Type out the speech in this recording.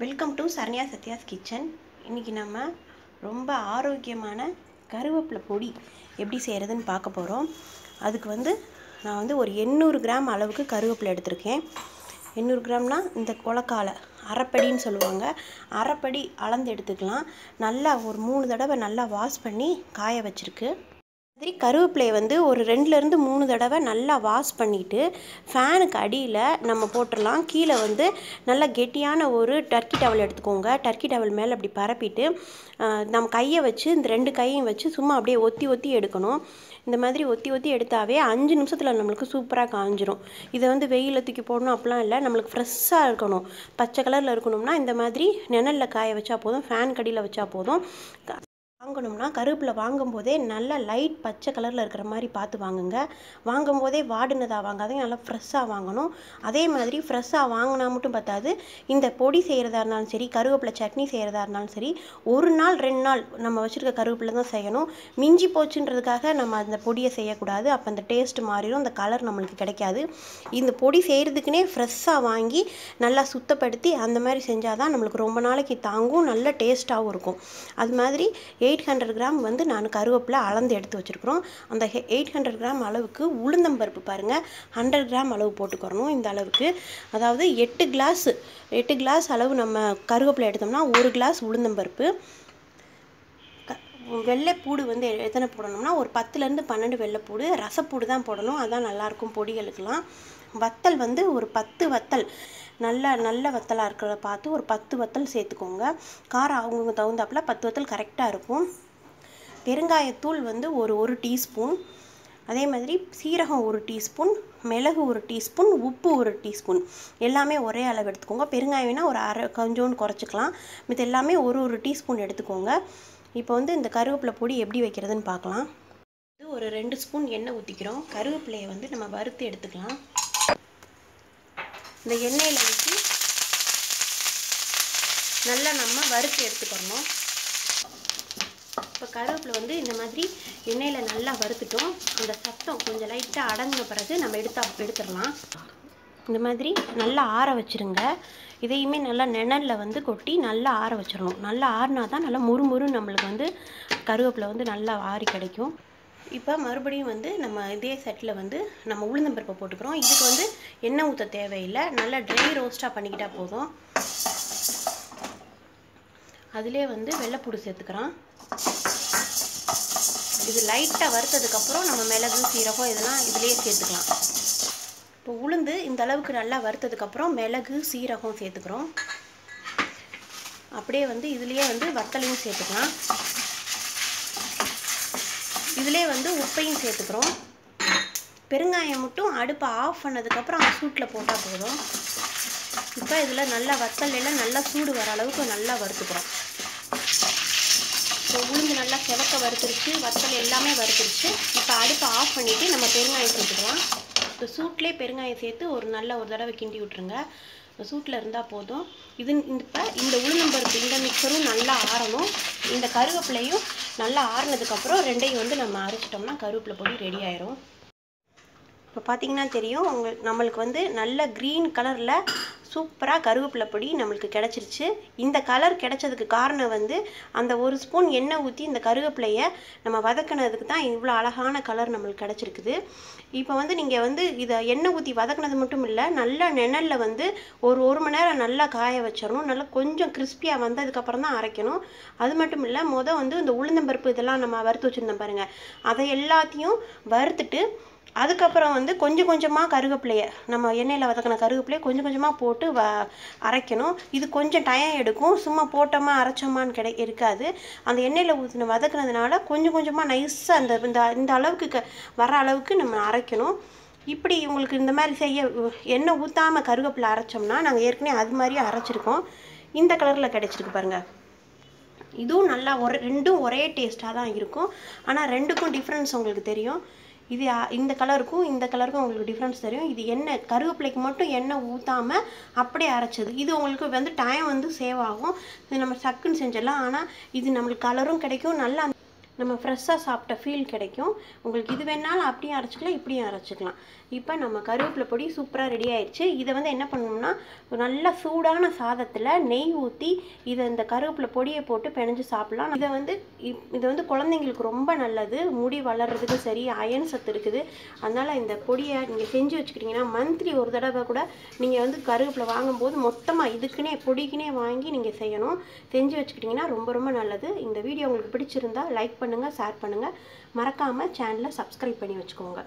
Welcome to Saranya Sathya's kitchen இன்றைக்கி நம்ம ரொம்ப ஆரோக்கியமான கருவேப்பிலை பொடி எப்படி செய்கிறதுன்னு பார்க்க போகிறோம் அதுக்கு வந்து நான் வந்து ஒரு எண்ணூறு கிராம் அளவுக்கு கருவேப்பிலை எடுத்திருக்கேன். எண்ணூறு கிராம்னா இந்த குளக்காலை அரைப்படின்னு சொல்லுவாங்க. அரைப்படி அளந்து எடுத்துக்கலாம். நல்லா ஒரு மூணு தடவை நல்லா வாஷ் பண்ணி காய வச்சுருக்கு. மாதிரி கருவேப்பிலையை வந்து ஒரு ரெண்டுலேருந்து மூணு தடவை நல்லா வாஷ் பண்ணிவிட்டு ஃபேனுக்கு அடியில் நம்ம போட்டுடலாம். கீழே வந்து நல்லா கெட்டியான ஒரு டர்க்கி டவல் எடுத்துக்கோங்க. டர்க்கி டவல் மேலே அப்படி பரப்பிட்டு நம்ம கையை வச்சு இந்த ரெண்டு கையும் வச்சு சும்மா அப்படியே ஒத்தி ஒத்தி எடுக்கணும். இந்த மாதிரி ஒத்தி ஒத்தி எடுத்தாவே அஞ்சு நிமிஷத்தில் நம்மளுக்கு சூப்பராக காஞ்சிரும். இதை வந்து வெயிலில் தூக்கி போடணும் அப்படிலாம் இல்லை. நம்மளுக்கு ஃப்ரெஷ்ஷாக இருக்கணும். பச்சை கலரில் இருக்கணும்னா இந்த மாதிரி நிழலில் காய வச்சா போதும். ஃபேன் கடியில் வச்சா போதும். வாங்கணும்னா கருவேப்பிலை வாங்கும்போதே நல்லா லைட் பச்சை கலரில் இருக்கிற மாதிரி பார்த்து வாங்குங்க. வாங்கும்போதே வாடினதாக வாங்காதீங்க நல்லா ஃப்ரெஷ்ஷாக வாங்கணும். அதே மாதிரி ஃப்ரெஷ்ஷாக வாங்கினா மட்டும் பத்தாது. இந்த பொடி செய்கிறதா இருந்தாலும் சரி கருவேப்பிலை சட்னி செய்கிறதா இருந்தாலும் சரி ஒரு நாள் ரெண்டு நாள் நம்ம வச்சுருக்க கருவேப்பிலை தான் செய்யணும். மிஞ்சி போச்சுன்றதுக்காக நம்ம அந்த பொடியை செய்யக்கூடாது. அப்போ அந்த டேஸ்ட் மாறிடும் அந்த கலர் நம்மளுக்கு கிடைக்காது. இந்த பொடி செய்கிறதுக்குனே ஃப்ரெஷ்ஷாக வாங்கி நல்லா சுத்தப்படுத்தி அந்த மாதிரி செஞ்சால் தான் நம்மளுக்கு ரொம்ப நாளைக்கு தாங்கும் நல்ல டேஸ்ட்டாகவும் இருக்கும். அது மாதிரி எயிட் எயிட் ஹண்ட்ரட் கிராம் வந்து நான் கருவேப்பிலை அளந்து எடுத்து வச்சுருக்குறோம். அந்த எயிட் ஹண்ட்ரட் கிராம் அளவுக்கு உளுந்தம்பருப்பு பாருங்கள் ஹண்ட்ரட் கிராம் அளவு போட்டுக்கிறணும் இந்த அளவுக்கு. அதாவது எட்டு கிளாஸ் எட்டு கிளாஸ் அளவு நம்ம கருவேப்பிலை எடுத்தோம்னா ஒரு கிளாஸ் உளுந்தம்பருப்பு வெள்ளைப்பூடு வந்து எத்தனை போடணும்னா ஒரு பத்துலேருந்து பன்னெண்டு வெள்ளைப்பூடு ரசப்பூடு தான் போடணும். அதான் நல்லாயிருக்கும் பொடிகளுக்கெல்லாம். வத்தல் வந்து ஒரு பத்து வத்தல். நல்ல நல்ல வத்தலாக இருக்கிறத பார்த்து ஒரு பத்து வத்தல் சேர்த்துக்கோங்க. காரம் அவங்கவுங்க தகுந்தாப்புல பத்து வத்தல் கரெக்டாக இருக்கும். பெருங்காயத்தூள் வந்து ஒரு ஒரு டீஸ்பூன். அதே மாதிரி சீரகம் ஒரு டீஸ்பூன் மிளகு ஒரு டீஸ்பூன் உப்பு ஒரு டீஸ்பூன். எல்லாமே ஒரே அளவு எடுத்துக்கோங்க. பெருங்காயம் வேணால் ஒரு அரை கொஞ்சோண்டு குறைச்சிக்கலாம். மித்த எல்லாமே ஒரு ஒரு டீஸ்பூன் எடுத்துக்கோங்க. இப்போ வந்து இந்த கருவேப்பிலை பொடி எப்படி வைக்கிறதுன்னு பார்க்கலாம். இது ஒரு ரெண்டு ஸ்பூன் எண்ணெய் ஊற்றிக்கிறோம் கருவேப்பிலையை வந்து நம்ம வறுத்து எடுத்துக்கலாம். இந்த எண்ணெயில் வச்சு நல்லா நம்ம வறுத்து எடுத்துக்கிறணும் இப்போ கருவேப்பிலை வந்து இந்த மாதிரி எண்ணெயில் நல்லா வறுத்துட்டோம். அந்த சத்தம் கொஞ்சம் லைட்டாக அடங்கின பிறகு நம்ம எடுத்தா எடுத்துடலாம். இந்த மாதிரி நல்லா ஆற வச்சிருங்க. இதையுமே நல்லா நிழலில் வந்து கொட்டி நல்லா ஆற வச்சிடணும். நல்லா ஆறினா தான் நல்லா முறுமுறு நம்மளுக்கு வந்து கருவேப்பிலை வந்து நல்லா ஆறி கிடைக்கும். இப்போ மறுபடியும் வந்து நம்ம இதே செட்டில் வந்து நம்ம உளுந்தம்பருப்பை போட்டுக்கிறோம். இதுக்கு வந்து எண்ணெய் ஊற்ற தேவையில்லை. நல்லா ட்ரை ரோஸ்ட்டாக பண்ணிக்கிட்டால் போதும். அதிலே வந்து வெள்ளைப்பூடு சேர்த்துக்கிறோம். இது லைட்டாக வறுத்ததுக்கப்புறம் நம்ம மிளகு சீரகம் இதெல்லாம் இதுலேயே சேர்த்துக்கலாம். இப்போ உளுந்து இந்த அளவுக்கு நல்லா வறுத்ததுக்கப்புறம் மிளகு சீரகம் சேர்த்துக்கிறோம். அப்படியே வந்து இதுலேயே வந்து வத்தலையும் சேர்த்துக்கலாம். இதிலே வந்து உப்பையும் சேர்த்துக்கிறோம். பெருங்காயம் மட்டும் அடுப்பை ஆஃப் பண்ணதுக்கப்புறம் சூட்டில் போட்டால் போதும். இப்போ இதில் நல்லா வத்தல் எல்லாம் நல்லா சூடு வர அளவுக்கு நல்லா வறுத்துக்கிறோம். இப்போ உளுந்து நல்லா கிழக்க வறுத்துருச்சு வத்தல் எல்லாமே வறுத்துருச்சு. இப்போ அடுப்பை ஆஃப் பண்ணிவிட்டு நம்ம பெருங்காயம் சேர்த்துக்கலாம். இப்போ சூட்லேயே பெருங்காயம் சேர்த்து ஒரு நல்ல ஒரு தடவை கிண்டி விட்ருங்க சூட்டில் இருந்தால் போதும். இது இப்போ இந்த உளுந்தம்பருப்பு இந்த மிக்சரும் நல்லா ஆறணும். இந்த கருவேப்பிலையும் நல்லா ஆறுனதுக்கப்புறம் ரெண்டையும் வந்து நம்ம அரைச்சிட்டோம்னா கருவேப்பிலை பொடி ரெடி ஆயிரும். இப்போ பார்த்தீங்கன்னா தெரியும் உங்க நம்மளுக்கு வந்து நல்ல க்ரீன் கலரில் சூப்பராக கருவேப்பிலை பொடி நம்மளுக்கு கிடச்சிருச்சு. இந்த கலர் கிடைச்சதுக்கு காரணம் வந்து அந்த ஒரு ஸ்பூன் எண்ணெய் ஊற்றி இந்த கருவேப்பிலையை நம்ம வதக்கினதுக்கு தான் இவ்வளோ அழகான கலர் நம்மளுக்கு கிடச்சிருக்குது. இப்போ வந்து நீங்கள் வந்து இதை எண்ணெய் ஊற்றி வதக்கினது மட்டும் இல்லை நல்லா நிழலில் வந்து ஒரு ஒரு மணி நேரம் நல்லா காய வச்சிடணும். நல்லா கொஞ்சம் கிறிஸ்பியாக வந்ததுக்கப்புறம் தான் அரைக்கணும். அது மட்டும் இல்லை மொதல் வந்து இந்த உளுந்தம்பருப்பு இதெல்லாம் நம்ம வறுத்து வச்சுருந்தோம் பாருங்கள் அதை எல்லாத்தையும் வறுத்துட்டு அதுக்கப்புறம் வந்து கொஞ்சம் கொஞ்சமாக கருவேப்பிலையை நம்ம எண்ணெயில் வதக்கின கருவேப்பிலையை கொஞ்சம் கொஞ்சமாக போட்டு வ அரைக்கணும். இது கொஞ்சம் டயம் எடுக்கும். சும்மா போட்டோமா அரைச்சோமான்னு கிடை இருக்காது. அந்த எண்ணெயில் ஊற்றின வதக்குனதுனால கொஞ்சம் கொஞ்சமாக நைஸாக அந்த இந்த இந்த அளவுக்கு க வர அளவுக்கு நம்ம அரைக்கணும். இப்படி உங்களுக்கு இந்த மாதிரி செய்ய எண்ணெய் ஊற்றாமல் கருவேப்பிலை அரைச்சோம்னா நாங்கள் ஏற்கனவே அது மாதிரியே அரைச்சிருக்கோம். இந்த கலரில் கிடைச்சிருக்கு பாருங்கள் இதுவும் நல்லா ஒரு ரெண்டும் ஒரே டேஸ்ட்டாக தான் இருக்கும். ஆனால் ரெண்டுக்கும் டிஃப்ரென்ஸ் உங்களுக்கு தெரியும். இது இந்த கலருக்கும் இந்த கலருக்கும் உங்களுக்கு டிஃப்ரென்ஸ் தெரியும். இது எண்ணெய் கருவேப்பிலைக்கு மட்டும் எண்ணெய் ஊற்றாமல் அப்படியே அரைச்சது. இது உங்களுக்கு வந்து டைம் வந்து சேவ் ஆகும். இது நம்ம சக்குன்னு செஞ்சிடலாம். ஆனால் இது நம்மளுக்கு கலரும் கிடைக்கும். நல்லா நம்ம ஃப்ரெஷ்ஷாக சாப்பிட்ட ஃபீல் கிடைக்கும். உங்களுக்கு இது வேணாலும் அப்படியும் அரைச்சிக்கலாம் இப்படியும் அரைச்சிக்கலாம். இப்போ நம்ம கருவேப்பிலை பொடி சூப்பராக ரெடி ஆயிடுச்சு. இதை வந்து என்ன பண்ணணும்னா நல்லா சூடான சாதத்தில் நெய் ஊற்றி இதை இந்த கருவேப்பிலை பொடியை போட்டு பிணைஞ்சு சாப்பிட்லாம். இதை வந்து இப்- இது வந்து குழந்தைங்களுக்கு ரொம்ப நல்லது. முடி வளர்கிறதுக்கு சரி அயன் சத்து இருக்குது. அதனால் இந்த பொடியை நீங்கள் செஞ்சு வச்சுக்கிட்டிங்கன்னா மந்த்லி ஒரு தடவை கூட நீங்கள் வந்து கருவேப்பிலை வாங்கும்போது மொத்தமாக இதுக்குன்னே பொடிக்குனே வாங்கி நீங்கள் செய்யணும். செஞ்சு வச்சுக்கிட்டிங்கன்னா ரொம்ப ரொம்ப நல்லது. இந்த வீடியோ உங்களுக்கு பிடிச்சிருந்தா லைக் பண்ணி பண்ணுங்கள் ஷேர் பண்ணுங்கள் மறக்காமல் சேனலை சப்ஸ்கிரைப் பண்ணி வச்சுக்கோங்க.